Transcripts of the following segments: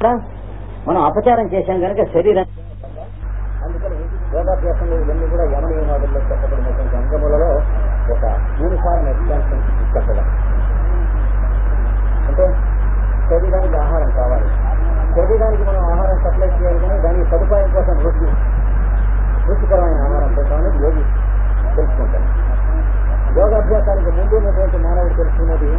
మనం అపచారం చేశాం కనుక శరీరం అందుకని యోగాభ్యాసంలో ఇవన్నీ కూడా యమన నియమాదుల్లో చెప్పబడినటువంటి అంగములలో ఒక ఎక్స్పాన్షన్ చెప్పడం అంటే శరీరానికి ఆహారం కావాలి. శరీరానికి మనం ఆహారం సప్లై చేయాలి కానీ దానికి సదుపాయం కోసం రుచి రుచికరమైన ఆహారం పెట్టామని యోగి తెలుసుకుంటాం యోగాభ్యాసానికి ముందు ఉన్నటువంటి మానవుడు తెలుసుకున్నది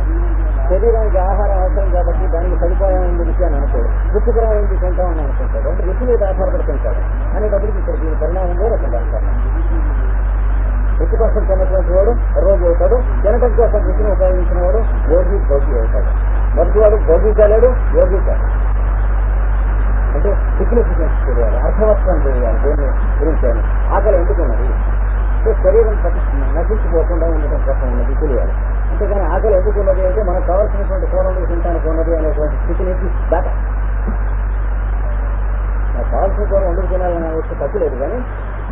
శరీరానికి ఆహారం అవసరం కాబట్టి దానికి సదుపాయం విషయం అని అనుకోడు రుచికరమైంది తింటామని అనుకుంటాడు అంటే వృత్తి మీద ఆధారపడి తింటాడు అనేటప్పటికి ఇక్కడ దీని పరిణామం కూడా రకంగా వృత్తి కోసం తినటువంటి వాడు రోగి అవుతాడు. తినటం కోసం వృత్తిని ఉపయోగించిన వాడు యోగి భోగి అవుతాడు. మొదటి వాడు భోగి కాలేడు యోగి కాదు అంటే సిగ్నిఫికెన్స్ తెలియాలి. అర్థవత్వం తెలియాలి. దేని గురించి అని. ఆకలి ఎందుకున్నది అంటే శరీరం నశించిపోకుండా ఉండటం కోసం ఉన్నది తెలియాలి. అంతేగాని ఆకలి ఎందుకున్నది అంటే మనకు కావాల్సినటువంటి కోణంలో తింటానికి ఉన్నది అనేటువంటి స్థితి నుంచి దాకా నాకు కావాల్సిన కూర వండుకు తినాలనే వచ్చి తప్పులేదు కానీ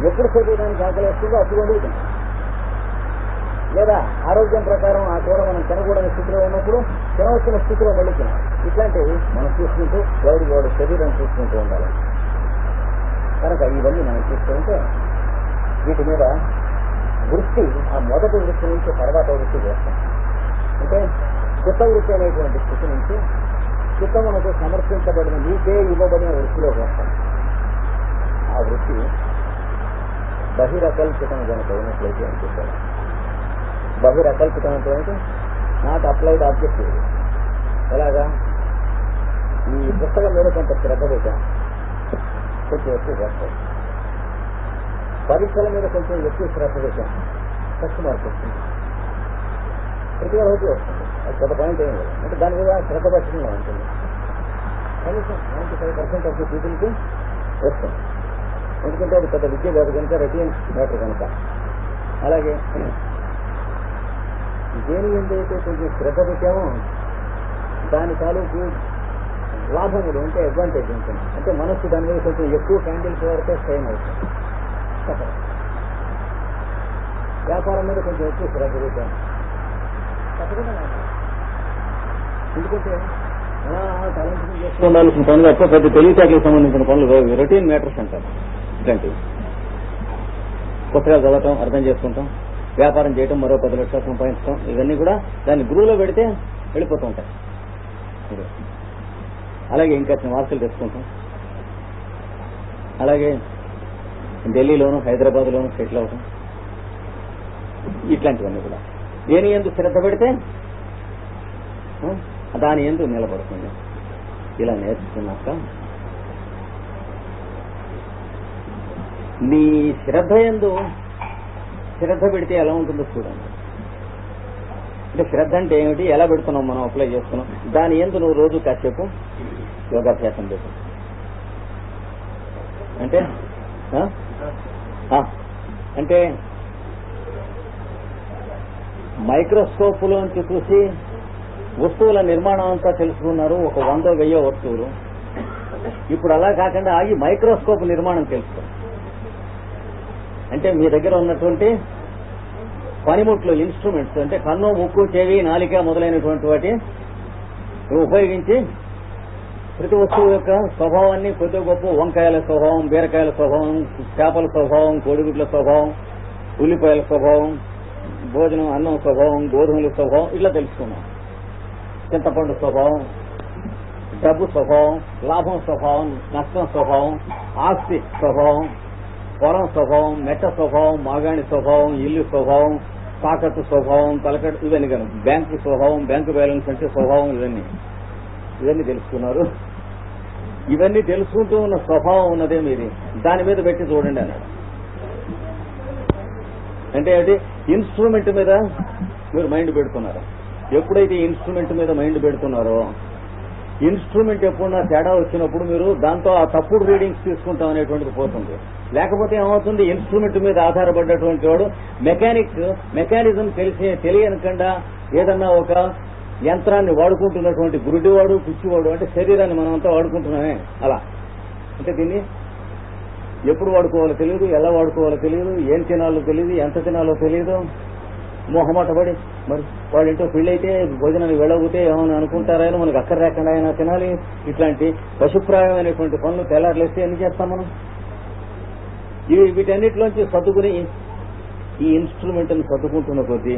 ఎప్పుడు శరీరానికి ఆకలి వస్తుందో అప్పుడు వండుకు లేదా ఆరోగ్యం ప్రకారం ఆ కూర మనం తినకూడని స్థితిలో ఉన్నప్పుడు తినవలసిన స్థితిలో మళ్ళీ తినాలి. ఇట్లాంటివి మనం చూసుకుంటూ ఎవరి వాడు శరీరం చూసుకుంటూ ఉండాలి. కనుక ఇవన్నీ మనం చూసుకుంటే వీటి మీద వృత్తి ఆ మొదటి వృత్తి నుంచి తర్వాత వృత్తి చేస్తాం. అంటే చిత్త వృత్తి అనేటువంటి స్థితి నుంచి చిత్తమునకు సమర్పించబడిన నీకే ఇవ్వబడిన వృత్తిలో వస్తాం ఆ వృత్తి బహిరకల్పితం కనుక ఉన్నట్లయితే అని చెప్పారు. బహిరకల్పితం అంటే నాట్ అప్లైడ్ ఆబ్జెక్ట్ ఎలాగా? ఈ పుస్తకం మీద కొంత శ్రద్ధ పెట్టాం. కొంచెం ఎక్కువ చేస్తాం పరీక్షల మీద కొంచెం ఎక్కువ శ్రద్ధ పెట్టాం. ఫస్ట్ మార్క్ ప్రతి రోజు వస్తుంది పెద్ద పాయింట్ ఏం లేదు. అంటే దాని మీద శ్రద్ధ పెట్టడంలో ఉంటుంది. కనీసం ninety five percent of the పీపుల్కి వస్తుంది. ఎందుకంటే అది పెద్ద విద్య లేదు కనుక రొటీన్ మ్యాటర్ కనుక. అలాగే దేని ఏంటైతే కొంచెం శ్రద్ధ పెట్టామో దాని తాలూకు లాభములు అంటే అడ్వాంటేజ్ ఉంటుంది. అంటే మనస్సు దాని మీద కొంచెం ఎక్కువ క్యాండిల్స్ వాడితే స్ట్రెయిన్ అవుతుంది. వ్యాపారం మీద కొంచెం ఎక్కువ శ్రద్ధ పెట్టాము. తప్పకుండా ఎందుకంటే అలా తలంచుకుని చేసుకోవాల్సిన పనులు ఎక్కువ పెద్ద తెలివితేటలకు సంబంధించిన పనులు రొటీన్ మ్యాటర్స్ అంటారు. ఇట్లాంటివి. పుస్తకాలు చదవటం అర్థం చేసుకుంటాం వ్యాపారం చేయటం మరో పది లక్షలు సంపాదించడం ఇవన్నీ కూడా దాన్ని గురువులో పెడితే వెళ్ళిపోతూ ఉంటాయి. అలాగే ఇంకా వార్తలు మార్కులు తెచ్చుకుంటాం. అలాగే ఢిల్లీలోను హైదరాబాద్లోను సెటిల్ అవటం ఇట్లాంటివన్నీ కూడా. దేని ఎందు శ్రద్ధ పెడితే? దాని ఎందు నిలబడుతుంది. ఇలా నేర్చుకున్నాక నీ శ్రద్ధ ఎందు శ్రద్ధ పెడితే ఎలా ఉంటుందో చూడండి. అంటే శ్రద్ధ అంటే ఏమిటి? ఎలా పెడుతున్నాం మనం? అప్లై చేస్తున్నాం దాని ఎందు నువ్వు రోజు కాసేపు యోగాభ్యాసం పెట్టు అంటే అంటే మైక్రోస్కోప్ లోంచి చూసి వస్తువుల నిర్మాణం అంతా తెలుసుకున్నారు. ఒక వందో వెయ్యో వస్తువులు. ఇప్పుడు అలా కాకుండా ఆగి మైక్రోస్కోప్ నిర్మాణం తెలుసుకో అంటే మీ దగ్గర ఉన్నటువంటి పనిముట్లు ఇన్స్ట్రుమెంట్స్ అంటే కన్ను ముక్కు చెవి నాలిక మొదలైనటువంటి వాటి ఉపయోగించి ప్రతి వస్తువు యొక్క స్వభావాన్ని కొద్ది గొప్ప వంకాయల స్వభావం బీరకాయల స్వభావం చేపల స్వభావం కోడిగుడ్ల స్వభావం ఉల్లిపాయల స్వభావం భోజనం అన్నం స్వభావం గోధుమల స్వభావం ఇట్లా తెలుసుకున్నాం. చింతపండు స్వభావం డబ్బు స్వభావం లాభం స్వభావం నష్టం స్వభావం ఆస్తి స్వభావం పొలం స్వభావం మెట్ట స్వభావం మాగాణి స్వభావం ఇల్లు స్వభావం తాకట్టు స్వభావం తలకట్టు ఇవన్నీ కాదు. బ్యాంకు స్వభావం బ్యాంకు బ్యాలెన్స్ అంటే స్వభావం ఇవన్నీ. ఇవన్నీ తెలుసుకున్నారు. ఇవన్నీ తెలుసుకుంటూ ఉన్న స్వభావం ఉన్నదే మీది. దాని మీద పెట్టి చూడండి అన్నాడు అంటే ఏంటి? ఇన్స్ట్రుమెంట్ మీద మీరు మైండ్ పెడుతున్నారు. ఎప్పుడైతే ఇన్స్ట్రుమెంట్ మీద మైండ్ పెడుతున్నారో ఇన్స్ట్రుమెంట్ ఎప్పుడన్నా తేడా వచ్చినప్పుడు మీరు దాంతో ఆ తప్పుడు రీడింగ్స్ తీసుకుంటాం అనేటువంటిది పోతుంది. లేకపోతే ఏమవుతుంది? ఇన్స్ట్రుమెంట్ మీద ఆధారపడ్డటువంటి వాడు మెకానిక్ మెకానిజం తెలిసి తెలియనకుండా ఏదన్నా ఒక యంత్రాన్ని వాడుకుంటున్నటువంటి గురుడివాడు పిచ్చివాడు అంటే శరీరాన్ని మనమంతా వాడుకుంటున్నామే. అలా. అంటే దీన్ని ఎప్పుడు వాడుకోవాలో తెలియదు ఎలా వాడుకోవాలో తెలియదు ఏం తినాలో తెలియదు ఎంత తినాలో తెలియదు మొహమాట పడి మరి వాళ్ళింటో పెళ్ళి అయితే భోజనానికి వెళ్ళబోతే ఏమైనా అనుకుంటారాయన మనకు అక్కర లేకుండా అయినా తినాలి. ఇట్లాంటి పశుప్రాయమైనటువంటి పనులు తెల్లారులేస్తే ఎన్ని చేస్తాం మనం? ఇవి వీటన్నిటిలోంచి సర్దుకుని ఈ ఇన్స్ట్రుమెంట్ని సర్దుకుంటున్న కొద్దీ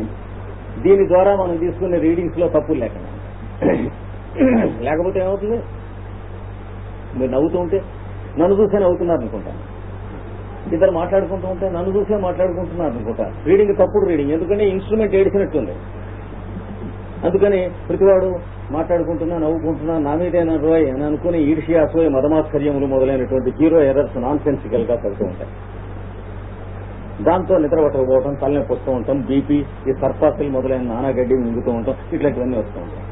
దీని ద్వారా మనం తీసుకునే రీడింగ్స్లో తప్పులు లేకుండా. లేకపోతే ఏమవుతుంది? మీరు నవ్వుతూ ఉంటే నన్ను చూసే నవ్వుతున్నారు అనుకుంటాను. ఇద్దరు మాట్లాడుకుంటూ ఉంటే నన్ను చూసే మాట్లాడుకుంటున్నారు అనుకుంటా. రీడింగ్ తప్పుడు రీడింగ్ ఎందుకంటే ఇన్స్ట్రుమెంట్ ఏడిచినట్టుంది. అందుకని ప్రతివాడు మాట్లాడుకుంటున్నా నవ్వుకుంటున్నా నా మీదేనా రోయ్ అని అనుకుని ఈర్ష్య అసూయ మదమాశ్చర్యములు మొదలైనటువంటి జీరో ఎర్రర్స్ నాన్ సెన్సికల్గా పడుతూ ఉంటాయి. దాంతో నిద్ర పట్టకపోవటం తలనొప్పి వస్తూ ఉంటాం బీపీ ఈ సర్పాసులు మొదలైన నానా గడ్డి మింగుతూ ఉంటాం ఇట్లాంటివన్నీ వస్తూ ఉంటాం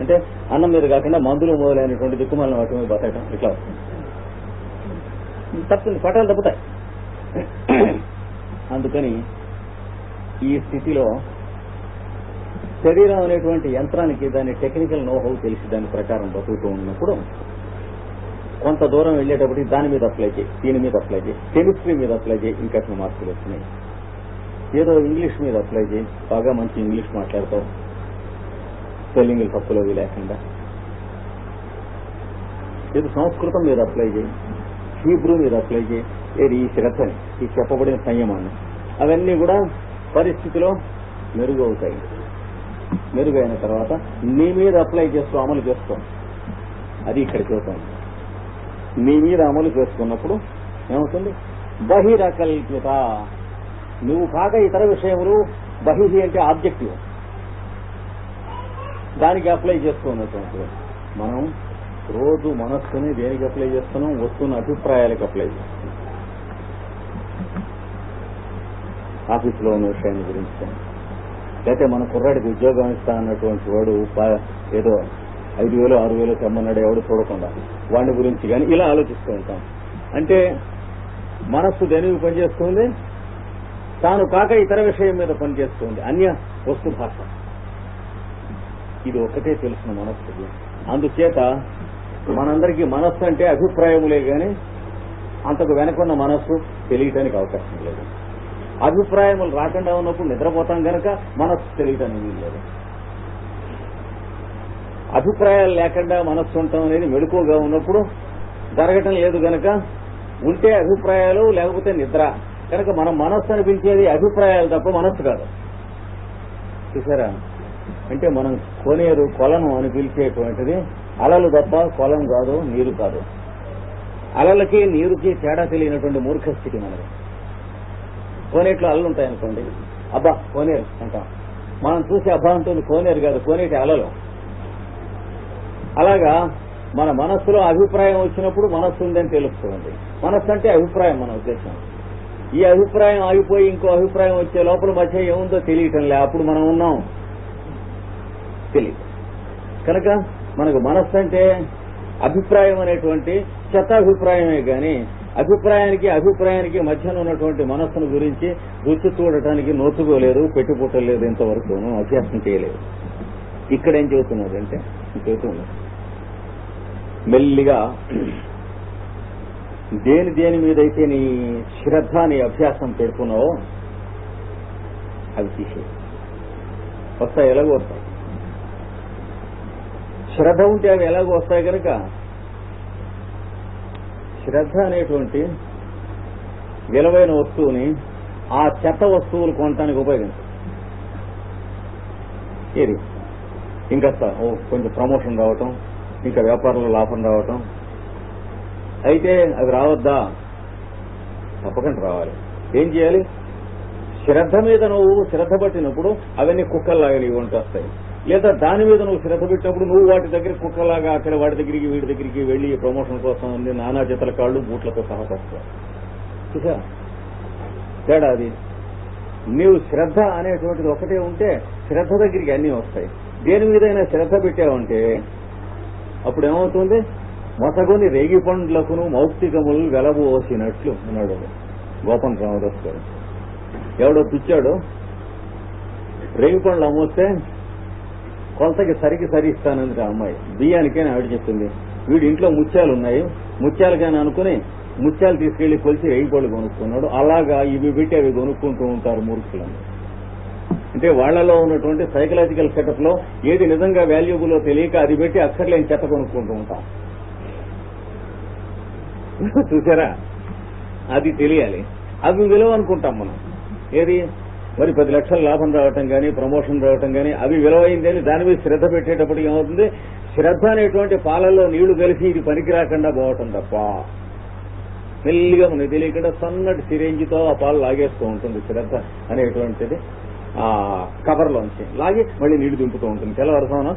అంటే అన్నం మీద కాకుండా మందులు మొదలైనటువంటి దిక్కుమాలను వాటి మీద బతకడం ఇట్లా వస్తుంది. తప్పుతుంది పటాలు తప్పుతాయి. అందుకని ఈ స్థితిలో శరీరం అనేటువంటి యంత్రానికి దాని టెక్నికల్ నోహౌ తెలిసి దాని ప్రకారం బతుకుతూ ఉన్నప్పుడు కొంత దూరం వెళ్ళేటప్పటికి దాని మీద అప్లై చేయి దీని మీద అప్లై చేయి కెమిస్ట్రీ మీద అప్లై చేయి ఇంకా మార్కులు వచ్చినాయి. ఏదో ఇంగ్లీష్ మీద అప్లై చేయి బాగా మంచి ఇంగ్లీష్ మాట్లాడతావు. స్పెల్లింగ్లు తప్పులు లేకుండా. ఏదో సంస్కృతం మీద అప్లై చేయి హీబ్రూ మీద అప్లై ఏది ఈ శ్రద్ధని ఈ చెప్పబడిన సంయమాన్ని అవన్నీ కూడా పరిస్థితిలో మెరుగు అవుతాయి మెరుగైన తర్వాత నీ మీద అప్లై చేస్తూ అమలు చేస్తాం. అది ఇక్కడ చూద్దాం నీ మీద అమలు చేసుకున్నప్పుడు ఏమవుతుంది? బహిరకల్పిత. నువ్వు కాక ఇతర విషయములు బహిహి అంటే ఆబ్జెక్టివ్. దానికి అప్లై చేసుకున్నటువంటి మనం రోజు మనస్సుని దేనికి అప్లై చేస్తున్నాం? వస్తున్న అభిప్రాయాలకు అప్లై చేస్తున్నాం. ఆఫీసులో ఉన్న విషయాన్ని గురించి లేకపోతే మన కుర్రాడికి ఉద్యోగం ఇస్తా అన్నటువంటి వాడు ఏదో ఐదు వేలు ఆరు వేలు తెమ్మన్నాడు ఎవడు చూడకుండా వాడి గురించి కానీ ఇలా ఆలోచిస్తూ ఉంటాం. అంటే మనస్సు దేనికి పనిచేస్తుంది? తాను కాక ఇతర విషయం మీద పనిచేస్తుంది. అన్య వస్తు భాష. ఇది ఒక్కటే తెలిసిన మనస్సు. అందుచేత మనందరికీ మనస్సు అంటే అభిప్రాయములే గాని అంతకు వెనకున్న మనస్సు తెలియటానికి అవకాశం లేదు. అభిప్రాయములు రాకుండా ఉన్నప్పుడు నిద్రపోతాం గనక మనస్సు తెలియటానికి లేదు. అభిప్రాయాలు లేకుండా మనస్సు ఉండటం అనేది మెడుకుగా ఉన్నప్పుడు జరగటం లేదు గనక ఉంటే అభిప్రాయాలు లేకపోతే నిద్ర. కనుక మనం మనస్సు అనిపించేది అభిప్రాయాలు తప్ప మనస్సు కాదు. చూసారా? అంటే మనం కొనేరు కొలను అని పిలిచేటువంటిది అలలు తప్ప కొలం కాదు నీరు కాదు. అలలకి నీరుకి తేడా తెలియనటువంటి మూర్ఖ స్థితి మనది. కోనేట్లో అలలు ఉంటాయనుకోండి. అబ్బా కోనేరు అంటాం. మనం చూసే అబ్బా ఉంటుంది కోనేరు కాదు కోనేటి అలలు. అలాగా మన మనస్సులో అభిప్రాయం వచ్చినప్పుడు మనస్సు ఉందని తెలుస్తుంది. మనస్సు అంటే అభిప్రాయం మన ఉద్దేశం. ఈ అభిప్రాయం ఆగిపోయి ఇంకో అభిప్రాయం వచ్చే లోపల మధ్య ఏముందో తెలియటం లే అప్పుడు మనం ఉన్నాం. తెలియదు. కనుక మనకు మనస్సు అంటే అభిప్రాయం అనేటువంటి చెత్త అభిప్రాయమే గాని అభిప్రాయానికి అభిప్రాయానికి మధ్యన ఉన్నటువంటి మనస్సును గురించి రుచి చూడటానికి నోచుకోలేదు పెట్టుపుట్టలేదు ఇంతవరకు అభ్యాసం చేయలేదు. ఇక్కడ ఏం చెబుతున్నాడంటే చెబుతున్నారు? మెల్లిగా దేని దేని మీదైతే నీ శ్రద్ధ నీ అభ్యాసం పెడుతున్నావో అవి తీసే వస్తాయి ఎలాగో వస్తాయి? శ్రద్ధ ఉంటే అవి ఎలాగో వస్తాయి కనుక శ్రద్ధ అనేటువంటి విలువైన వస్తువుని ఆ చెత్త వస్తువులు కొనటానికి ఉపయోగించు ఏది? ఇంకా ఓ కొంచెం ప్రమోషన్ రావటం ఇంకా వ్యాపారంలో లాభం రావటం. అయితే అవి రావద్దా? తప్పకుండా రావాలి. ఏం చేయాలి? శ్రద్ధ మీద నువ్వు శ్రద్ధ పట్టినప్పుడు అవన్నీ కుక్కల్లాగా ఇవి వంటి వస్తాయి లేదా దాని మీద నువ్వు శ్రద్ధ పెట్టినప్పుడు నువ్వు వాటి దగ్గర కుక్కలాగా అక్కడ వాటి దగ్గరికి వీడి దగ్గరికి వెళ్ళి ప్రమోషన్ కోసం ఉంది నానా జతల కాళ్ళు బూట్లతో సహా వస్తావు చూసా తేడా అది. నీవు శ్రద్ధ అనేటువంటిది ఒకటే ఉంటే శ్రద్ధ దగ్గరికి అన్ని వస్తాయి. దేని మీదైనా శ్రద్ధ పెట్టావంటే అప్పుడు ఏమవుతుంది? మొసగుని రేగి పండ్లకును మౌక్తికములు వెలబోసినట్లు అన్నాడు గోపన్ రామదాస్ గారు. ఎవడో పిచ్చాడు? రేగి పండ్లు అమ్మొస్తే కొలతకి సరికి సరి ఇస్తానంది ఆ అమ్మాయి. బియ్యానికే ఆవిడ చెప్పింది వీడి ఇంట్లో ముత్యాలు ఉన్నాయి ముత్యాలు కానీ అనుకుని ముత్యాలు తీసుకెళ్ళి కొలిచి వెయ్యి పళ్ళు కొనుక్కున్నాడు. అలాగా ఇవి పెట్టి అవి కొనుక్కుంటూ ఉంటారు మూర్ఖులను అంటే వాళ్ళలో ఉన్నటువంటి సైకలాజికల్ సెటప్లో ఏది నిజంగా వాల్యుబుల్ తెలియక అది పెట్టి అక్కర్లేని చెత్త కొనుక్కుంటూ ఉంటాం. చూసారా? అది తెలియాలి. అవి విలువ అనుకుంటాం మనం. ఏది? మరి పది లక్షల లాభం రావటం కానీ ప్రమోషన్ రావటం కానీ అవి విలువైంది అని దాని మీద శ్రద్ధ పెట్టేటప్పుడు ఏమవుతుంది? శ్రద్ధ అనేటువంటి పాలల్లో నీళ్ళు కలిసి ఇది పనికి రాకుండా పోవటం తప్ప. మెల్లిగా మనకి తెలియకుండా సన్నటి సిరేంజితో ఆ పాలు లాగేస్తూ ఉంటుంది శ్రద్ధ అనేటువంటిది. ఆ కవర్లోంచి లాగి మళ్ళీ నీళ్ళు దింపుతూ ఉంటుంది. తెల్లవారుసాన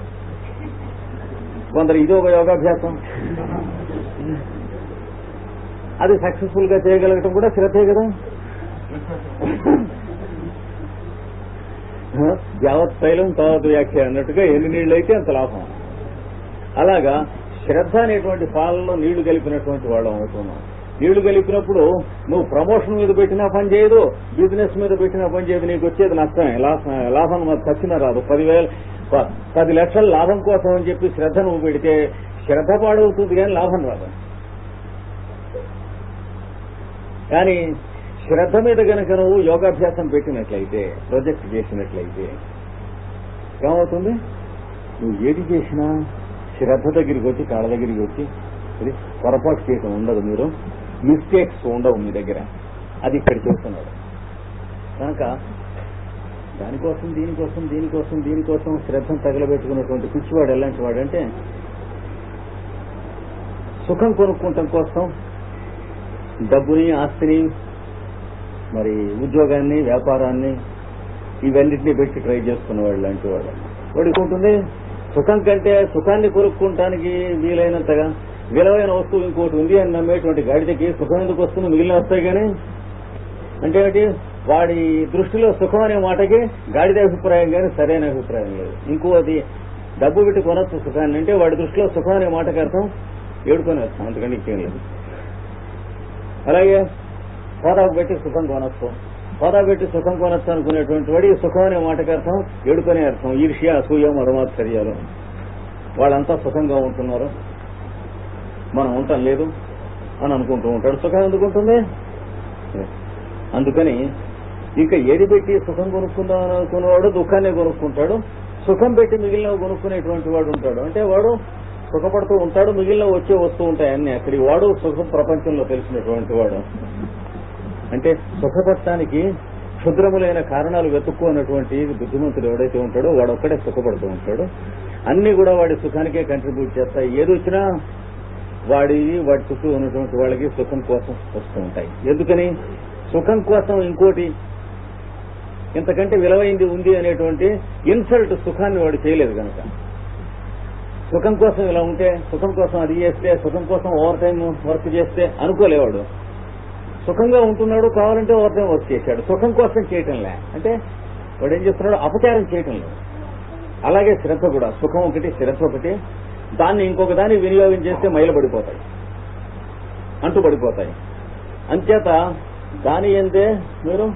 కొందరు ఇది ఒక యోగాభ్యాసం. అది సక్సెస్ఫుల్గా చేయగలగటం కూడా శ్రద్ధే కదా? యావత్ తైలం తావత్ వ్యాఖ్య అన్నట్టుగా ఎన్ని నీళ్ళు అయితే అంత లాభం. అలాగా శ్రద్ధ అనేటువంటి పాలలో నీళ్ళు కలిపినటువంటి వాళ్ళం అవుతున్నాం. నీళ్ళు కలిపినప్పుడు నువ్వు ప్రమోషన్ మీద పెట్టినా పని చేయదు బిజినెస్ మీద పెట్టినా పని చేయదు నీకు వచ్చేది నష్టమే. లాభం లాభం ఖచ్చితంగా రాదు. పదివేల పది లక్షల లాభం కోసం అని చెప్పి శ్రద్ధ నువ్వు పెడితే శ్రద్ధ పాడవుతుంది కానీ లాభం రాదు. కానీ శ్రద్ధ మీద గనక నువ్వు యోగాభ్యాసం పెట్టినట్లయితే ప్రొజెక్ట్ చేసినట్లయితే ఏమవుతుంది? నువ్వు ఏది చేసినా శ్రద్ధ దగ్గరికి వచ్చి కాళ్ళ దగ్గరికి వచ్చి ఇది పొరపాటు చేయటం ఉండదు మీరు. మిస్టేక్స్ ఉండవు మీ దగ్గర. అది ఇక్కడ చేస్తున్నాడు. కనుక దానికోసం దీనికోసం దీనికోసం దీనికోసం శ్రద్ధను తగలబెట్టుకున్నటువంటి పిచ్చివాడు ఎలాంటి వాడంటే సుఖం కొనుక్కోవటం కోసం డబ్బుని ఆస్తిని మరి ఉద్యోగాన్ని వ్యాపారాన్ని ఇవన్నిటిని పెట్టి ట్రై చేసుకున్నవాడు లాంటి వాడు. వాడుకుంటుంది సుఖం కంటే సుఖాన్ని కొనుక్కోవటానికి వీలైనంతగా విలువైన వస్తువు ఇంకోటి ఉంది అని నమ్మేటువంటి గాడిదకి సుఖం ఎందుకు వస్తుంది? మిగిలిన వస్తాయి కానీ. అంటే ఏంటి వాడి దృష్టిలో సుఖం అనే మాటకి గాడిద అభిప్రాయం కానీ సరైన అభిప్రాయం లేదు. ఇంకో అది డబ్బు పెట్టి కొనొచ్చు సుఖాన్ని అంటే వాడి దృష్టిలో సుఖం అనే మాటకి అర్థం ఏడుకొని వస్తాం. అంతకంటే ఇంకేం లేదు. అలాగే హోదాకు పెట్టి సుఖం కొనొచ్చు. హోదా పెట్టి సుఖం కొనొచ్చు అనుకునేటువంటి వాడి సుఖం అనే మాటకి అర్థం ఏడుకొనే అర్థం ఈర్ష్య అసూయ మరమాత్సర్యాలు వాళ్ళంతా సుఖంగా ఉంటున్నారు. మనం ఉంటాం లేదు అని అనుకుంటూ ఉంటాడు. సుఖం ఎందుకుంటుంది అందుకని ఇంకా ఏది పెట్టి సుఖం కొనుక్కుందాం అని అనుకున్నవాడు దుఃఖాన్ని కొనుక్కుంటాడు. సుఖం పెట్టి మిగిలిన కొనుక్కునేటువంటి వాడు ఉంటాడు. అంటే వాడు సుఖపడుతూ ఉంటాడు మిగిలిన వచ్చే వస్తూ ఉంటాయి అన్ని. అక్కడి వాడు సుఖం ప్రపంచంలో తెలిసినటువంటి వాడు. అంటే సుఖపడటానికి క్షుద్రములైన కారణాలు వెతుక్కున్నటువంటి బుద్ధిమంతుడు ఎవడైతే ఉంటాడో వాడు ఒక్కడే సుఖపడుతూ ఉంటాడు. అన్ని కూడా వాడి సుఖానికే కంట్రిబ్యూట్ చేస్తాయి. ఏది వచ్చినా వాడి వాడి చుట్టూ ఉన్నటువంటి వాళ్ళకి సుఖం కోసం వస్తూ ఉంటాయి. ఎందుకని? సుఖం కోసం ఇంకోటి ఇంతకంటే విలువైంది ఉంది అనేటువంటి ఇన్సల్ట్ సుఖాన్ని వాడు చేయలేదు కనుక సుఖం కోసం ఇలా ఉంటే సుఖం కోసం అది చేస్తే సుఖం కోసం ఓవర్ టైం వర్క్ చేస్తే అనుకోలేవాడు. సుఖంగా ఉంటున్నాడు కావాలంటే ఓవర్ వర్క్ చేశాడు. సుఖం కోసం చేయటంలే. అంటే వాడు ఏం చేస్తున్నాడు? అపచారం చేయటం లేదు. అలాగే శ్రద్ధ కూడా. సుఖం ఒకటి శ్రద్ధ ఒకటి. దాన్ని ఇంకొక దాన్ని వినియోగం చేస్తే మైలబడిపోతాయి అంటూ పడిపోతాయి. అంచేత దాని ఎందే మీరు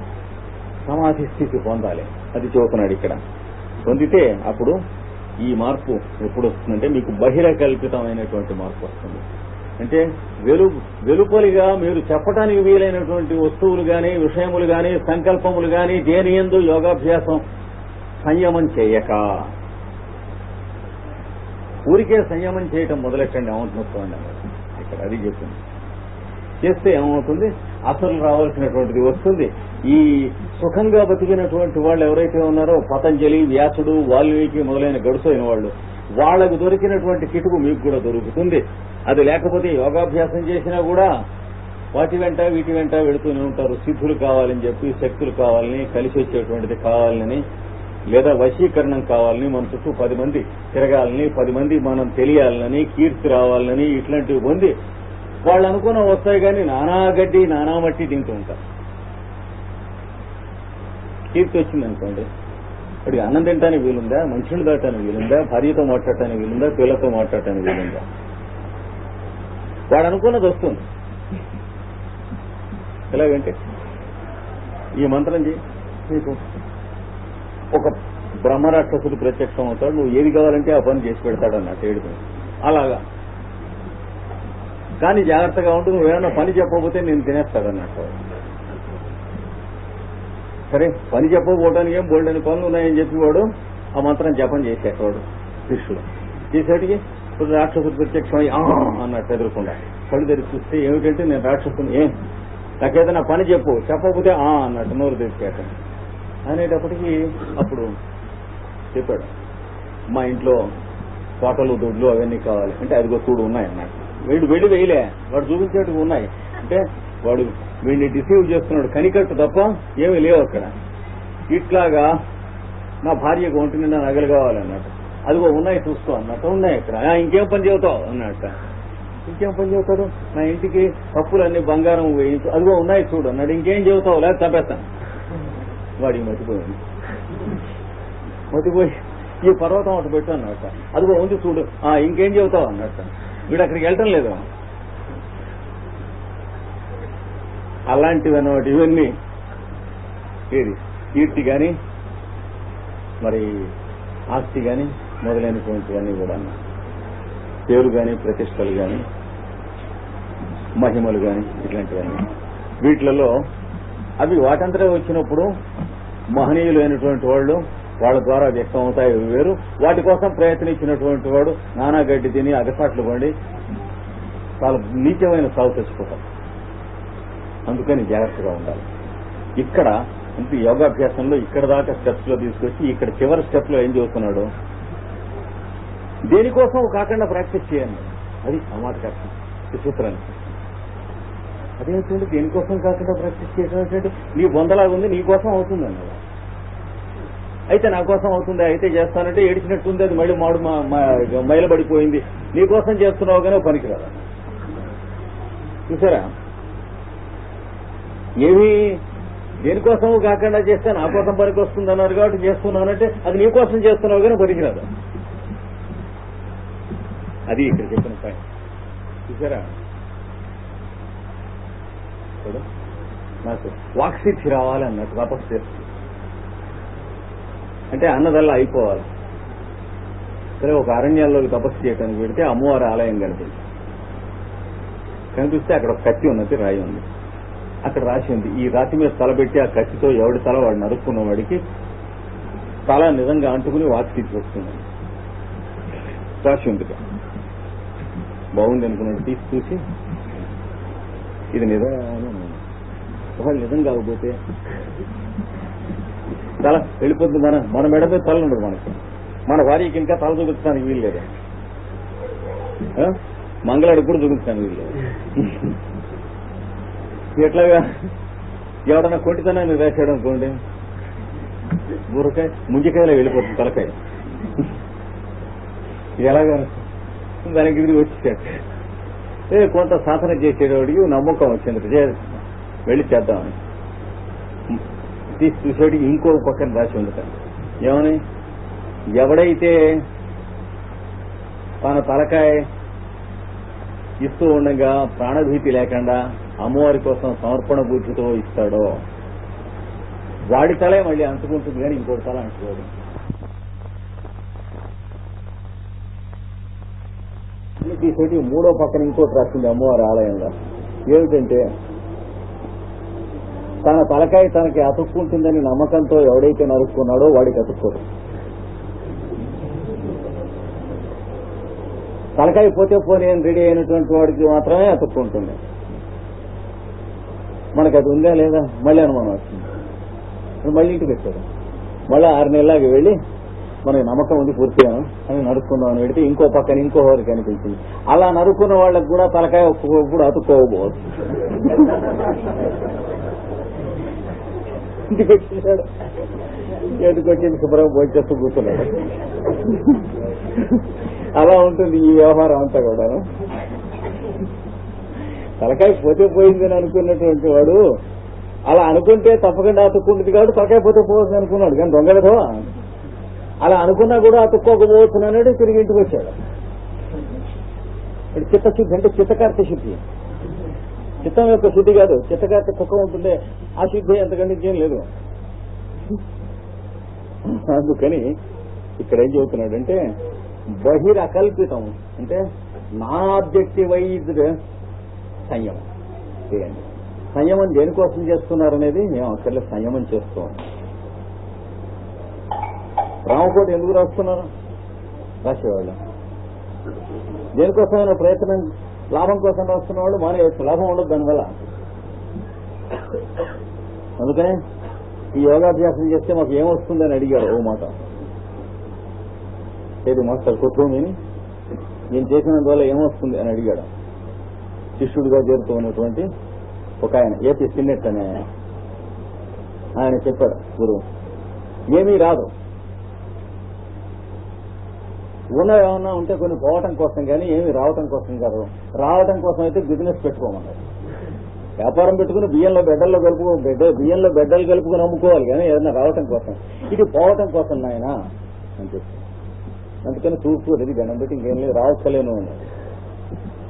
సమాధి స్థితి పొందాలి. అది చూస్తున్నాడు ఇక్కడ. పొందితే అప్పుడు ఈ మార్పు ఎప్పుడు వస్తుందంటే మీకు బహిరకల్పితమైనటువంటి మార్పు వస్తుంది. అంటే వెలు వెలుపలిగా మీరు చెప్పడానికి వీలైనటువంటి వస్తువులు గాని విషయములు గాని సంకల్పములు గాని దేని ఎందు యోగాభ్యాసం సంయమం చేయక. ఊరికే సంయమం చేయటం మొదలెట్టండి ఏమవుతుంది ఇక్కడ అది చెప్పింది. చేస్తే ఏమవుతుంది? అసలు రావాల్సినటువంటిది వస్తుంది. ఈ సుఖంగా బతికినటువంటి వాళ్ళు ఎవరైతే ఉన్నారో పతంజలి వ్యాసుడు వాల్మీకి మొదలైన గడుసైన వాళ్ళు వాళ్ళకు దొరికినటువంటి కిటుకు మీకు కూడా దొరుకుతుంది. అది లేకపోతే యోగాభ్యాసం చేసినా కూడా వాటి వెంట వీటి వెంట వెళుతూనే ఉంటారు. సిద్ధులు కావాలని చెప్పి శక్తులు కావాలని కలిసి వచ్చేటువంటిది కావాలని లేదా వశీకరణం కావాలని మన చుట్టూ పది మంది తిరగాలని పది మంది మనం తెలియాలని కీర్తి రావాలని ఇట్లాంటివి పొంది వాళ్ళు అనుకున్న వస్తాయి కానీ నానా నానామట్టి నానా మట్టి తింటూ ఉంటారు. కీర్తి వచ్చింది అనుకోండి వాడికి అన్నం తింటానికి వీలుందా? మంచినీళ్ళు తాగటానికి వీలుందా? భార్యతో మాట్లాడటానికి వీలుందా? పిల్లలతో మాట్లాడటానికి వీలుందా? వాడు అనుకున్నది వస్తుంది. ఎలాగంటే ఈ మంత్రం చేయి. నీకు ఒక బ్రహ్మరాక్షసుడు ప్రత్యక్షం అవుతాడు. నువ్వు ఏది కావాలంటే ఆ పని చేసి పెడతాడు అన్నట్టు ఏడుపు అలాగా. కానీ జాగ్రత్తగా ఉంటూ నువ్వేమన్నా పని చెప్పకపోతే నేను తినేస్తాడు అన్నట్టు. సరే పని చెప్పకపోవడానికి ఏం బోల్డని పనులు ఉన్నాయని చెప్పేవాడు ఆ మంత్రం జపం చేసేటవాడు శిష్యుడు చేసేటికి ఇప్పుడు రాక్షసుడు ప్రత్యక్షమై అన్నట్టు ఎదురకుండా. కళ్ళు తెరిచి చూస్తే ఏమిటంటే నేను రాక్షసుని ఏం? నాకేదైనా పని చెప్పు చెప్పకపోతే ఆ అన్నట్టు నోరు తెరిచేట అనేటప్పటికీ అప్పుడు చెప్పాడు మా ఇంట్లో తోటలు దొడ్లు అవన్నీ కావాలి. అంటే అదిగో చూడు ఉన్నాయి అన్నట్టు. వీడు వెళ్ళి వేయలే వాడు చూపించేట్టుగా ఉన్నాయి. అంటే వాడు వీడిని డిసీవ్ చేస్తున్నాడు. కనికట్టు తప్ప ఏమీ లేవు అక్కడ. ఇట్లాగా నా భార్యకు ఒంటి నిండా నగలు కావాలన్నట్టు అదిగో ఉన్నాయి చూసుకో అన్నట్టు. ఉన్నాయి అక్కడ. ఇంకేం పని చెబుతావు అన్నట్ట. ఇంకేం పని చెబుతాడు నా ఇంటికి కప్పులన్నీ బంగారం వేయించు. అదిగో ఉన్నాయి చూడు అన్నాడు. ఇంకేం చెబుతావు లేదా చంపేస్తాను. వాడికి మతిపోయింది. మర్చిపోయి ఈ పర్వతం ఒకటి పెట్టు అన్నట్ట. అదిగో ఉంది చూడు. ఇంకేం చెబుతావు అన్నట్ట. వీడు అక్కడికి వెళ్ళటం లేదు. అలాంటివి అన్నమాట ఇవన్నీ. ఏది? కీర్తి గాని మరి ఆస్తి గాని మొదలైనటువంటివన్నీ కూడా. పేరు గాని ప్రతిష్టలు గాని మహిమలు గాని ఇట్లాంటివన్నీ. వీటిలలో అవి వాటంతరే వచ్చినప్పుడు మహనీయులైనటువంటి వాళ్ళు వాళ్ళ ద్వారా వ్యక్తం అవుతాయి వేరు. వాటి కోసం ప్రయత్నించినటువంటి వాడు నానాగడ్డి తిని అగసాట్లు పండి చాలా నీచమైన సాగు తెచ్చుకుంటారు అందుకని జాగ్రత్తగా ఉండాలి. ఇక్కడ అంటే యోగాభ్యాసంలో ఇక్కడ దాకా స్టెప్స్లో తీసుకొచ్చి ఇక్కడ చివరి స్టెప్లో ఏం చేస్తున్నాడు దేనికోసం కాకుండా ప్రాక్టీస్ చేయండి. అది అమాట సూత్రాన్ని. అదేంటంటే దేనికోసం కాకుండా ప్రాక్టీస్ చేయడం నీ బొందలాగా ఉంది నీ కోసం అయితే నా కోసం అవుతుంది అయితే చేస్తానంటే ఏడిచినట్టుంది అది మళ్ళీ మాడు మా- మైలబడిపోయింది. నీ కోసం చేస్తున్నావు కానీ పనికిరాదు. చూసారా? ఏమి దేనికోసం కాకుండా చేస్తే నా కోసం పనికి వస్తుంది అన్నారు కాబట్టి చేస్తున్నానంటే అది నీ కోసం చేస్తున్నావు కానీ పనికిరాదు అది ఇక్కడ చెప్పిన పాయింట్ చూసారా? నాకు వాక్సిద్ధి రావాలి అన్నట్టు తపస్సు చేస్తుంది అంటే అన్నదల్లా అయిపోవాలి. సరే ఒక అరణ్యాల్లోకి తపస్సు చేయడానికి పెడితే అమ్మవారి ఆలయం కనిపించింది కనిపిస్తే అక్కడ ఒక కత్తి ఉన్నది రాయి ఉంది. అక్కడ రాసి ఉంది. ఈ రాతి మీద తల పెట్టి ఆ కత్తితో ఎవడి తల వాడు నరుక్కున్న వాడికి తల నిజంగా అంటుకుని వాక్సిద్ధి వస్తుంది రాసి ఉంది బాగుంది అనుకున్నాడు తీసి చూసి ఇది నిజంగా ఒకవేళ నిజం కాకపోతే తల వెళ్ళిపోతుంది మన మన మెడపై తల ఉండదు మనకి. మన భార్యకి ఇంకా తల చూపించడానికి వీలు లేదు? కూడా చూపించడానికి వీల్లేదు ఎట్లాగా ఎవడన్నా కొంటితనాన్ని వేసాడు అనుకోండి. బుర్రకాయ ముంజికాయలో వెళ్ళిపోతుంది తలకాయ. ఎలాగా? దానికి ఇది వచ్చేసాడు. ఏ కొంత సాధన చేసేవాడికి నమ్మకం వచ్చింది. వెళ్ళి చేద్దామని తీసి చూసేటికి ఇంకో పక్కన రాసి ఉంది ఏమని? ఎవడైతే తన తలకాయ ఇస్తూ ఉండగా ప్రాణభీతి లేకుండా అమ్మవారి కోసం సమర్పణ బుద్ధితో ఇస్తాడో వాడి తలే మళ్ళీ అంటుకుంటుంది కానీ ఇంకోటి తల అంటుకోడు. తీసేటి మూడో పక్కన ఇంకోటి రాసింది అమ్మవారి ఆలయంలో. ఏమిటంటే తన తలకాయ తనకి అతుక్కుంటుందని నమ్మకంతో ఎవడైతే నరుక్కున్నాడో వాడికి అతుక్కోడు. తలకాయ పోతే పోనీ అని రెడీ అయినటువంటి వాడికి మాత్రమే అతుక్కుంటుంది. మనకి అది ఉందా లేదా? మళ్ళీ అనుమానం వచ్చింది. మళ్ళీ ఇంటికి వచ్చారు. మళ్ళీ ఆరు నెలలాగా వెళ్ళి మనకి నమ్మకం ఉంది పూర్తిగా అని నరుక్కుందాం అని పెడితే ఇంకో పక్కన ఇంకో వారికి అనిపించింది అలా నరుక్కున్న వాళ్ళకి కూడా తలకాయ ఒక్కొక్కప్పుడు అతుక్కోకపోవచ్చు. ఇంటికి వచ్చేసాడు ఇంటికి వచ్చి శుభ్రంగా భోజేస్తూ కూర్చున్నాడు. అలా ఉంటుంది ఈ వ్యవహారం అంతా కూడా తలకాయ పోతే పోయిందని అనుకున్నటువంటి వాడు అలా అనుకుంటే తప్పకుండా అతుక్కుంటుంది కాబట్టి తలకాయ పోతే పోవచ్చు అనుకున్నాడు. కానీ దొంగలతో అలా అనుకున్నా కూడా అతుక్కోకపోవచ్చు అనేది తిరిగి ఇంటికి వచ్చాడు. ఇప్పుడు చిత్తశుద్ధి అంటే చిత్తకార్త శుద్ధి. చిత్తం యొక్క శుద్ధి కాదు చిత్తకార్త కుక్క ఉంటుండే. ఆ శుద్ధి ఎంతకంటే ఏం లేదు. అందుకని ఇక్కడ ఏం చెబుతున్నాడంటే బహిరకల్పితం. అంటే నాన్ ఆబ్జెక్టివైజ్డ్ సంయమం. చేయండి. సంయమం దేనికోసం చేస్తున్నారనేది మేము అక్కర్లే సంయమం చేస్తూ ఉన్నాం. రామకోటి ఎందుకు రాస్తున్నారు? రాసేవాళ్ళు. దేనికోసమైనా ప్రయత్నం లాభం కోసం రాస్తున్న వాళ్ళు మానేయచ్చు లాభం ఉండదు దానివల్ల. అందుకనే ఈ యోగాభ్యాసం చేస్తే మాకు ఏమొస్తుందని అడిగారు ఓ మాట. ఏది మాస్టర్ కుటుంబిని నేను చేసినందువల్ల ఏమొస్తుంది అని అడిగాడు. శిష్యుడిగా చేరుతూ ఒక ఆయన ఏపీ సిన్నెట్ అనే ఆయన చెప్పాడు గురువు ఏమీ రాదు. ఉన్న ఏమన్నా ఉంటే కొన్ని పోవటం కోసం కానీ ఏమి రావటం కోసం కాదు. రావటం కోసం అయితే బిజినెస్ పెట్టుకోమన్నారు. వ్యాపారం పెట్టుకుని బియ్యంలో బెడ్డల్లో కలుపు బియ్యంలో బెడ్డలు కలుపుకుని అమ్ముకోవాలి కానీ ఏదైనా రావటం కోసం. ఇది పోవటం కోసం నాయన అని చెప్పి అందుకని చూసుకోలేదు గణం పెట్టి ఇంకేం లేదు రావచ్చలేను అన్నారు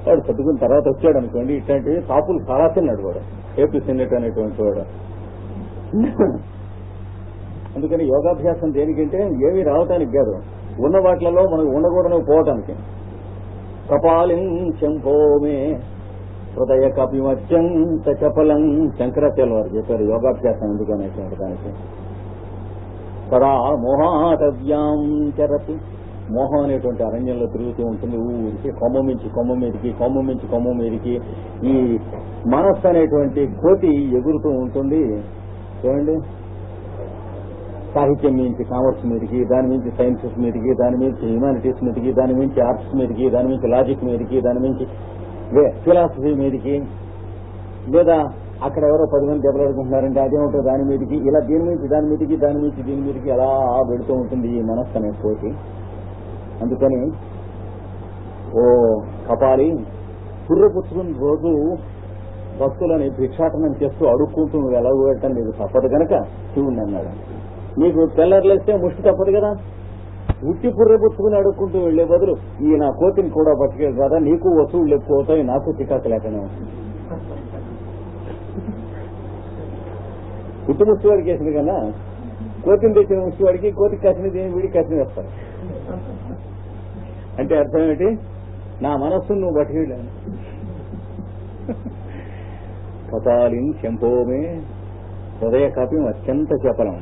వాడు చదువుకున్న తర్వాత వచ్చాడు అనుకోండి ఇట్లాంటివి తాపులు చాలా తిన్నాడు వాడు. ఏపీ సెనేట్ అనేటువంటి వాడు. అందుకని యోగాభ్యాసం దేనికంటే ఏమీ రావటానికి కాదు. ఉన్న వాటిలలో మనకు ఉండకూడదు పోవటానికి. కపాలిం చెంపోమే హృదయ కపిమత్యంత చపలం శంకరాచార్య వారు చెప్పారు యోగాభ్యాసం ఎందుకు అనేటువంటి దానికి. సదా మోహాటవ్యాం చరతి. మోహం అనేటువంటి అరణ్యంలో తిరుగుతూ ఉంటుంది. ఊరికి కొమ్మ మించి కొమ్మ మీదకి కొమ్మ మించి కొమ్మ మీదకి. ఈ మనస్సు అనేటువంటి కోతి ఎగురుతూ ఉంటుంది. చూడండి సాహిత్యం నుంచి కామర్స్ మీదకి దాని నుంచి సైన్సెస్ మీదకి దాని నుంచి హ్యుమానిటీస్ మీదకి దాని మించి ఆర్ట్స్ మీదకి దాని నుంచి లాజిక్ మీదకి దాని మించి ఫిలాసఫీ మీదకి. లేదా అక్కడ ఎవరో పది మంది దెబ్బలాడుకుంటున్నారంటే అదేమిటో దాని మీదకి. ఇలా దీని నుంచి దాని మీదకి దాని నుంచి దీని మీదకి అలా పెడుతూ ఉంటుంది ఈ మనస్సు అనే పోటీ అందుకని ఓ కపాలి పుర్రెపుచ్చుకుని రోజు భక్తులని భిక్షాటనం చేస్తూ అడుక్కుంటూ నువ్వు ఎలా పెట్టడం నీకు తప్పదు కనుక చూడండి అన్నాడు. నీకు తెల్లర్లేస్తే ముష్టి తప్పదు కదా? ఉట్టి పుర్రపుచ్చుకుని అడుక్కుంటూ వెళ్ళే బదులు ఈ నా కోతిని కూడా బతికే కదా నీకు వస్తువులు ఎక్కువ అవుతాయి నాకు చికాకు లేకనే ఉంటుంది పుట్టు ముష్టివాడికి వేసింది కన్నా కోతిని తెచ్చిన ముష్టివాడికి కోతికి కసినది వీడికి కసిన వేస్తారు. అంటే అర్థం ఏంటి నా మనస్సును నువ్వు బతికేయలేను కపాలిం శంభోమే హృదయ కపిం అత్యంత చపలం.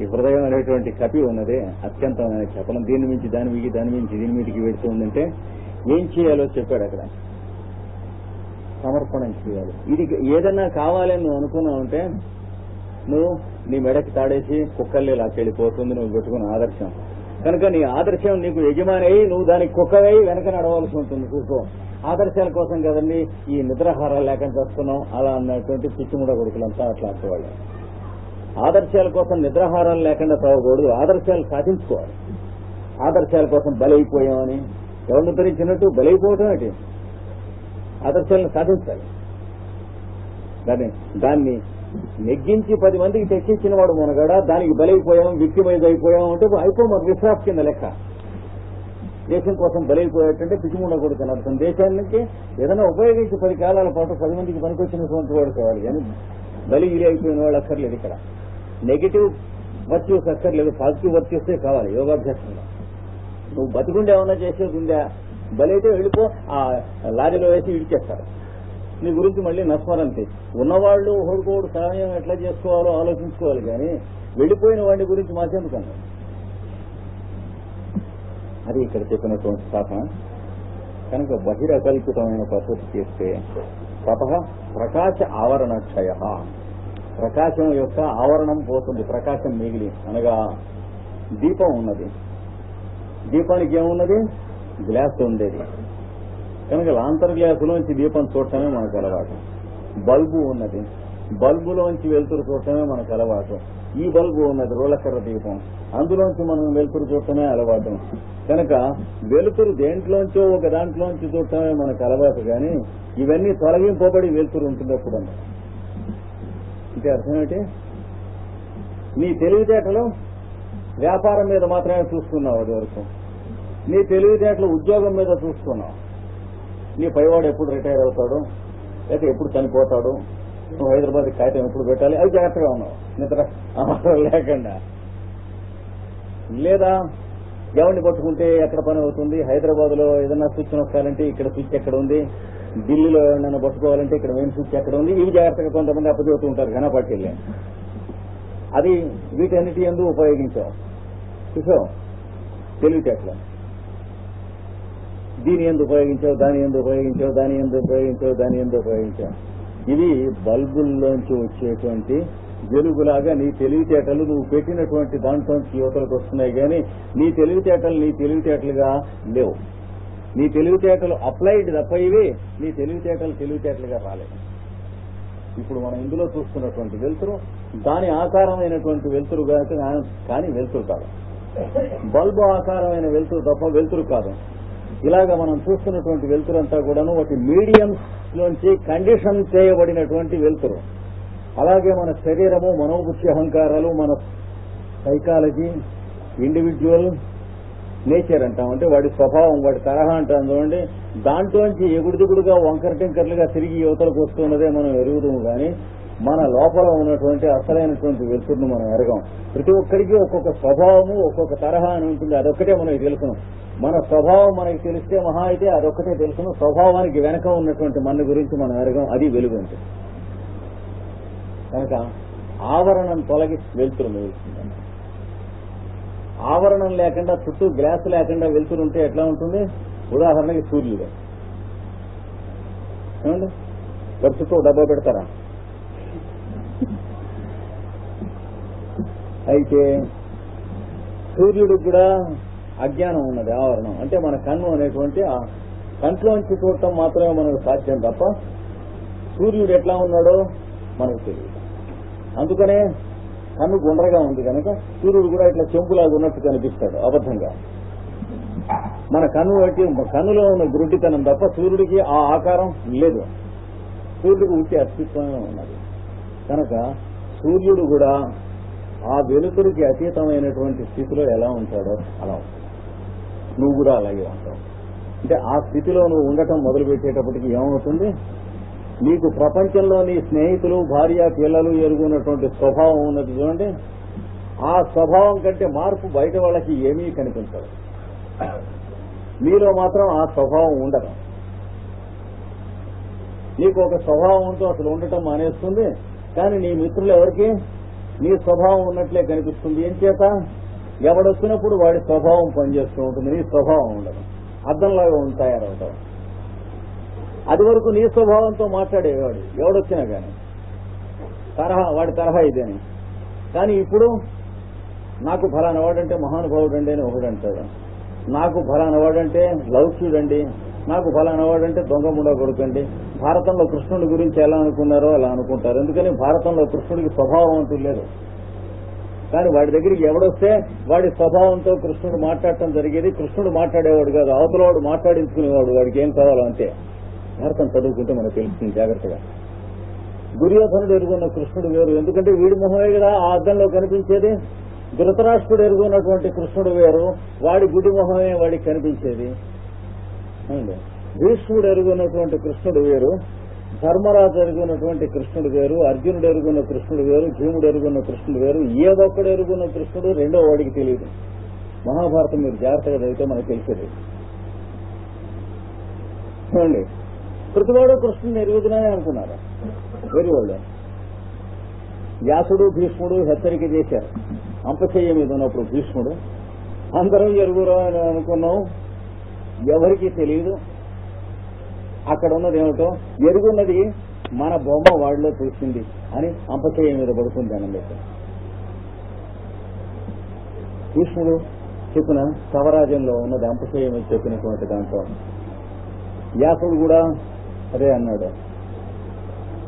ఈ హృదయం అనేటువంటి కపి ఉన్నదే అత్యంతమైన చపలం. దీని మించి దాని మీకు దాని మించి దీని మీదకి పెడుతుందంటే ఉందంటే ఏం చేయాలో చెప్పాడు అక్కడ. సమర్పణం చేయాలి. ఇది ఏదన్నా కావాలని నువ్వు అనుకున్నావంటే నువ్వు నీ మెడకి తాడేసి కుక్కల్ని లాక్కెళ్ళిపోతుంది నువ్వు పెట్టుకున్న ఆదర్శం. కనుక నీ ఆదర్శం నీకు యజమాని అయి నువ్వు దానికి కుక్కవై వెనక నడవాల్సి ఉంటుంది చూసుకో. ఆదర్శాల కోసం కదండి ఈ నిద్రాహారాలు లేకుండా చేస్తున్నాం. అలా అన్నటువంటి పిచ్చిముడ కొడుకులంతా అట్లాంటి వాళ్ళు ఆదర్శాల కోసం నిద్రాహారాలు లేకుండా తాగకూడదు ఆదర్శాలు సాధించుకోవాలి. ఆదర్శాల కోసం బలైపోయామని. ఎవరిని ధరించినట్టు బలైపోవటం ఏంటి? ఆదర్శాలను సాధించాలి. దాన్ని దాన్ని నెగ్గించి పది మందికి తెచ్చించిన వాడు మనగాడ? దానికి బలైపోయాం విక్టిమైజ్ అయిపోయాం అంటే అయిపో మన విశ్వాస కింద లెక్క. దేశం కోసం బలైపోయేటంటే పిచ్చిముండ అని అర్థం. దేశానికి ఏదైనా ఉపయోగించి పది కాలాల పాటు పది మందికి పనికొచ్చినటువంటి వాడు కావాలి. కానీ బలి అయిపోయిన వాళ్ళు అక్కర్లేదు ఇక్కడ. నెగిటివ్ వర్చ్యూస్ అక్కర్లేదు పాజిటివ్ వర్చ్యూసే కావాలి యోగాభ్యాసంలో. నువ్వు బతికుండే ఏమైనా చేసేది ఉందా? బలైతే వెళ్ళిపో ఆ లారీలో వేసి ఇడిచేస్తారు. నీ గురించి మళ్ళీ నస్మరంతి ఉన్నవాళ్ళు ఒకరికోడు సహాయం ఎట్లా చేసుకోవాలో ఆలోచించుకోవాలి కానీ వెళ్ళిపోయిన వాడి గురించి మాకెందుకన్నా అది ఇక్కడ చెప్పినటువంటి స్థాపన కనుక బహిరకల్పితమైన పద్ధతి చేస్తే తప ప్రకాశ ఆవరణ క్షయ ప్రకాశం యొక్క ఆవరణం పోతుంది ప్రకాశం మిగిలి అనగా దీపం ఉన్నది. దీపానికి ఏమున్నది? గ్లాస్ ఉండేది. కనుక లాంతర్ గ్లాసులోంచి దీపం చూడటమే మనకు అలవాటు. బల్బు ఉన్నది. బల్బులోంచి వెలుతురు చూడటమే మనకు అలవాటు. ఈ బల్బు ఉన్నది రోలకర్ర దీపం. అందులోంచి మనం వెలుతురు చూడటమే అలవాటు. కనుక వెలుతురు దేంట్లోంచో ఒక దాంట్లోంచి చూడటమే మనకు అలవాటు కానీ ఇవన్నీ తొలగింపబడి వెలుతురు ఉంటుంది ఎప్పుడు అంటే అర్థం ఏంటి నీ తెలివితేటలు వ్యాపారం మీద మాత్రమే చూస్తున్నావు అది వరకు. నీ తెలివితేటలు ఉద్యోగం మీద చూస్తున్నావు. నీ పైవాడు ఎప్పుడు రిటైర్ అవుతాడు? లేక ఎప్పుడు చనిపోతాడు? నువ్వు హైదరాబాద్ కాగితం ఎప్పుడు పెట్టాలి? అవి జాగ్రత్తగా ఉన్నావు. నిద్ర ఆహారం లేకుండా. లేదా ఎవరిని పట్టుకుంటే ఎక్కడ పని అవుతుంది? హైదరాబాద్లో ఏదైనా స్విచ్ నొక్కాలంటే ఇక్కడ స్విచ్ ఎక్కడ ఉంది? ఢిల్లీలో నన్ను పట్టుకోవాలంటే ఇక్కడ మెయిన్ స్విచ్ ఎక్కడ ఉంది? ఇవి జాగ్రత్తగా కొంతమంది అప్పచెబుతూ ఉంటారు ఘనపట్టిల్లే అది వీటన్నిటి ఎందుకు ఉపయోగించాం చూసావు? తెలివితేటలు. దీని ఎందు ఉపయోగించావు దాని ఎందు ఉపయోగించావు దాని ఎందుకు ఉపయోగించావు దాని ఎందుకు ఉపయోగించావు. ఇవి బల్బుల్లోంచి వచ్చేటువంటి వెలుగులాగా నీ తెలివితేటలు నువ్వు పెట్టినటువంటి దాంట్లోంచి యువతలకు వస్తున్నాయి కానీ నీ తెలివితేటలు నీ తెలివితేటలుగా లేవు. నీ తెలివితేటలు అప్లైడ్ తప్ప ఇవి నీ తెలివితేటలు తెలివితేటలుగా రాలేదు. ఇప్పుడు మనం ఇందులో చూస్తున్నటువంటి వెలుతురు దాని ఆకారమైనటువంటి వెలుతురు కానీ కానీ వెలుతురు కాదు. బల్బు ఆకారమైన వెలుతురు తప్ప వెలుతురు కాదు. ఇలాగ మనం చూస్తున్నటువంటి వెలుతురు అంతా కూడాను వాటి మీడియంస్ నుంచి కండిషన్ చేయబడినటువంటి వెలుతురు. అలాగే మన శరీరము మనోబుద్ధి అహంకారాలు మన సైకాలజీ ఇండివిజువల్ నేచర్ అంటాం. అంటే వాడి స్వభావం వాడి తరహా అంటాం చూడండి. దాంట్లోంచి ఎగుడుదిగుడుగా వంకర టింకర్లుగా తిరిగి యువతలకు వస్తున్నదే మనం ఎరుగుదాము కానీ మన లోపల ఉన్నటువంటి అసలైనటువంటి వెలుతురును మనం ఎరగం. ప్రతి ఒక్కరికి ఒక్కొక్క స్వభావము ఒక్కొక్క తరహా అని ఉంటుంది. అదొక్కటే మనకి తెలుసును. మన స్వభావం మనకి తెలిస్తే మహా అయితే అదొక్కటే తెలుసును. స్వభావానికి వెనక ఉన్నటువంటి మన గురించి మనం ఎరగం. అది వెలుగు అంటే. కనుక ఆవరణం తొలగి వెలుతురు మిగులుతుంది ఆవరణం లేకుండా చుట్టూ గ్లాస్ లేకుండా వెలుతురుంటే ఎట్లా ఉంటుంది? ఉదాహరణకి సూర్యుడు. ఏమండి? వాడి డబ్బా పెడతారా? అయితే సూర్యుడికి కూడా అజ్ఞానం ఉన్నది ఆవరణం. అంటే మన కన్ను అనేటువంటి ఆ కంట్లోంచి చూడటం మాత్రమే మనకు సాధ్యం తప్ప సూర్యుడు ఎట్లా ఉన్నాడో మనకు తెలియదు. అందుకనే కన్ను గుండ్రగా ఉంది కనుక సూర్యుడు కూడా ఇట్లా చెంపులాగా ఉన్నట్టు కనిపిస్తాడు అబద్ధంగా. మన కన్ను బట్టి కన్నులో ఉన్న గురుడితనం తప్ప సూర్యుడికి ఆ ఆకారం లేదు. సూర్యుడికి ఉంటే అస్తిత్వమే ఉన్నది. కనుక సూర్యుడు కూడా ఆ వెలుతురికి అతీతమైనటువంటి స్థితిలో ఎలా ఉంటాడో అలా నువ్వు కూడా అలాగే ఉంటావు. అంటే ఆ స్థితిలో నువ్వు ఉండటం మొదలు పెట్టేటప్పటికి ఏమవుతుంది? నీకు ప్రపంచంలో నీ స్నేహితులు భార్య పిల్లలు ఎరుగున్నటువంటి స్వభావం ఉన్నది చూడండి. ఆ స్వభావం కంటే మార్పు బయట వాళ్ళకి ఏమీ కనిపించదు. మీలో మాత్రం ఆ స్వభావం ఉండదు. నీకు ఒక స్వభావం ఉంటూ అసలు ఉండటం మానేస్తుంది. కానీ నీ మిత్రులు ఎవరికి? నీ స్వభావం ఉన్నట్లే కనిపిస్తుంది. ఏం చేత? ఎవడొచ్చినప్పుడు వాడి స్వభావం పనిచేస్తూ ఉంటుంది. నీ స్వభావం ఉండదు. అర్థంలాగా తయారవుతావు. అది వరకు నీ స్వభావంతో మాట్లాడేవాడు ఎవడొచ్చినా కానీ తరహా వాడి తరహా ఇదేని. కానీ ఇప్పుడు నాకు ఫలానవాడంటే మహానుభావుడు అండి అని ఒకడంటాడు నాకు ఫలానవాడంటే లవ్ లౌక్యుడండి నాకు ఫలానా వాడంటే దొంగ ముండా కొడుకండి భారతంలో కృష్ణుడి గురించి ఎలా అనుకున్నారో అలా అనుకుంటారు. ఎందుకని భారతంలో కృష్ణుడికి స్వభావం అంటూ లేదు. కానీ వాడి దగ్గరికి ఎవడొస్తే వాడి స్వభావంతో కృష్ణుడు మాట్లాడటం జరిగేది. కృష్ణుడు మాట్లాడేవాడు కాదు. అవతలవాడు మాట్లాడించుకునేవాడు. వాడికి ఏం కావాలో అంతే. భారతం చదువుకుంటే మనకు తెలుస్తుంది జాగ్రత్తగా. దుర్యోధనుడు ఎరుగున్న కృష్ణుడు వేరు. ఎందుకంటే వీడి మొహమే కదా. ఆ అద్దంలో కనిపించేది. ధృతరాష్ట్రుడు ఎరుగున్నటువంటి కృష్ణుడు వేరు. వాడి గుడి మొహమే వాడికి కనిపించేది. భీష్ముడు ఎరుగున్నటువంటి కృష్ణుడు వేరు ధర్మరాజు ఎరుగున్నటువంటి కృష్ణుడు వేరు అర్జునుడు ఎరుగున్న కృష్ణుడు వేరు భీముడు ఎరుగున్న కృష్ణుడు వేరు ఏదొక్కడు ఎరుగున్న కృష్ణుడు రెండో వాడికి తెలియదు. మహాభారతం మీరు జాగ్రత్తగా చదివితే మనకు తెలిసేది. చూడండి ప్రతివాడు కృష్ణుని ఎరుగుతున్నానే అనుకున్నారు. వెరీ వాళ్ళు. వ్యాసుడు భీష్ముడు హెచ్చరిక చేశారు. అంపచేయ మీద ఉన్నప్పుడు భీష్ముడు అందరం ఎరుగురా అని అనుకున్నాం. ఎవరికి తెలియదు అక్కడ ఉన్నది ఏమిటో? ఎరుగున్నది మన బొమ్మ వాడిలో చూసింది అని అంపశయ్య మీద పడుతుంది అని చెప్పారు భీష్ముడు చెప్పిన సవరాజ్యంలో ఉన్నది అంపశయ్య మీద చెప్పినటువంటి దాంట్లో వ్యాసుడు కూడా అదే అన్నాడు.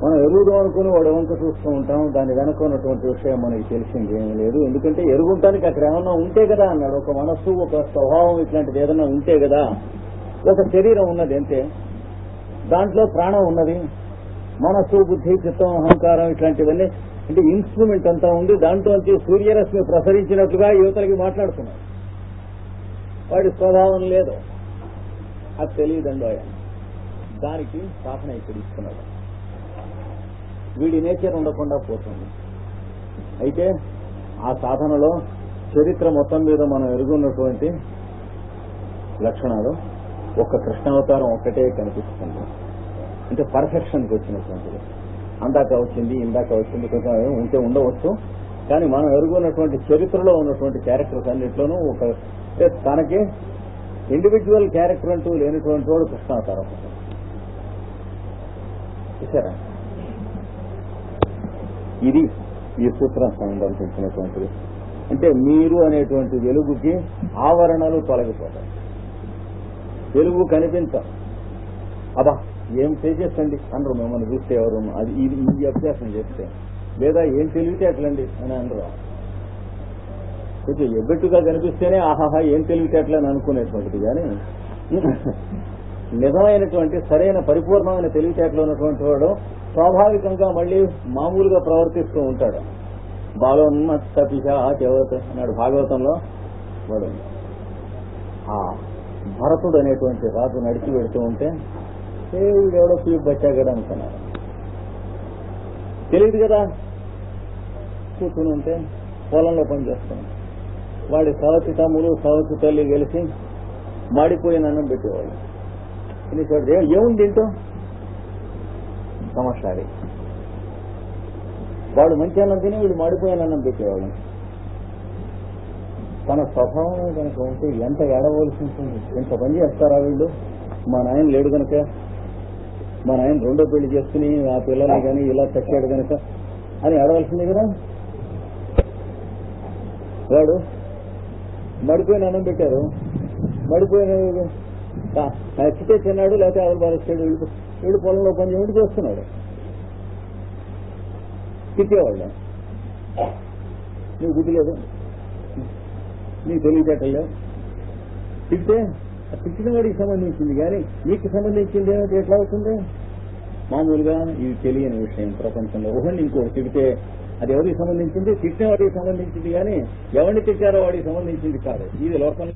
మనం ఎరుగుదాం అనుకుని వాడు వంక చూస్తూ ఉంటాం దాని వెనక ఉన్నటువంటి విషయం మనకి తెలిసింది ఏమీ లేదు. ఎందుకంటే ఎరుగుంటానికి అక్కడ ఏమన్నా ఉంటే కదా అన్నాడు. ఒక మనస్సు ఒక స్వభావం ఇట్లాంటిది ఏదన్నా ఉంటే కదా ఒక శరీరం ఉన్నది అంతే. దాంట్లో ప్రాణం ఉన్నది మనస్సు బుద్ధి చిత్తం అహంకారం ఇట్లాంటివన్నీ అంటే ఇన్స్ట్రుమెంట్ అంతా ఉంది దాంట్లోంచి సూర్యరశ్మి ప్రసరించినట్లుగా యువతలకి మాట్లాడుతున్నాడు. వాడి స్వభావం లేదు. అది తెలియదండి ఆయన. దానికి సాధన ఇక్కడ ఇస్తున్నాడు. వీడి నేచర్ ఉండకుండా పోతుంది. అయితే ఆ సాధనలో చరిత్ర మొత్తం మీద మనం ఎరుగున్నటువంటి లక్షణాలు ఒక్క కృష్ణావతారం ఒక్కటే కనిపిస్తుంది. అంటే పర్ఫెక్షన్కి వచ్చినటువంటిది. అందాక వచ్చింది ఇందాక వచ్చింది కొంచెం ఉంటే ఉండవచ్చు. కానీ మనం ఎరుగున్నటువంటి చరిత్రలో ఉన్నటువంటి క్యారెక్టర్స్ అన్నింటిలోనూ ఒక అంటే తనకి ఇండివిజువల్ క్యారెక్టర్ అంటూ లేనటువంటి వాడు కృష్ణావతారం. చూసారా? ఇది ఈ సూత్రం సంబంధించినటువంటిది అంటే మీరు అనేటువంటి వెలుగుకి ఆవరణలు తొలగిపోతాయి. వెలుగు కనిపించ అబ్బా ఏం చేసేస్తండి అనరు మిమ్మల్ని చూస్తే ఎవరు? అది ఇది ఈ అభ్యాసం చేస్తే లేదా ఏం తెలివితేటలండి అని అనరు. కొంచెం ఎబ్బెట్టుగా కనిపిస్తేనే ఆహాహా ఏం తెలివితేటలు అని అనుకునేటువంటిది. కానీ నిజమైనటువంటి సరైన పరిపూర్ణమైన తెలివితేటలు ఉన్నటువంటి వాడు స్వాభావికంగా మళ్ళీ మామూలుగా ప్రవర్తిస్తూ ఉంటాడు. బాలోన్మత్త పిశాచవత్ అన్నాడు భాగవతంలో. వాడు ఆ భరతుడు అనేటువంటి రాజు నడిచి వెడుతూ ఉంటే దేవుడు ఎవడో పీపు బచ్చాగడ అనుకున్నాడు. తెలియదు కదా? కూర్చుని ఉంటే పొలంలో పని వాడి సవతి తమ్ముడు సవతి తల్లి కలిసి మాడిపోయిన అన్నం పెట్టేవాళ్ళు. ఏముంది "ఏ- ఏముంది దీంట్లో వాడు మంచి అన్నం తిని వీడు మాడిపోయిన అన్నం పెట్టేవాడు తన స్వభావం కనుక ఉంటే ఎంత ఏడవలసి ఉంటుంది ఎంత పని చేస్తారా వీళ్ళు? మా నాయన లేడు కనుక మా నాయన రెండో పెళ్ళి చేసుకుని ఆ పిల్లల్ని కానీ ఇలా తక్కాడు కనుక అని ఏడవలసిందే కదా? వాడు మడిపోయిన అన్నం పెట్టారు. మడిపోయిన నచ్చితే తిన్నాడు లేకపోతే ఆవులు బాధిస్తాడు వీళ్ళు వీడు పొలంలో పని చేయడం చేస్తున్నాడు తిట్టేవాళ్ళు? నీకు బుద్ధి లేదు నీకు తెలియటట్లేదు తిట్టే తిట్టిన వాడికి సంబంధించింది కానీ నీకు సంబంధించింది ఏమిటి? ఎట్లా అవుతుంది? మామూలుగా ఇది తెలియని విషయం ప్రపంచంలో. ఒకరిని ఇంకోటి తిడితే అది ఎవరికి సంబంధించింది? తిట్టిన వాడికి సంబంధించింది కానీ ఎవరిని తిట్టారో వాడికి సంబంధించింది కాదు. ఇది లోకంలో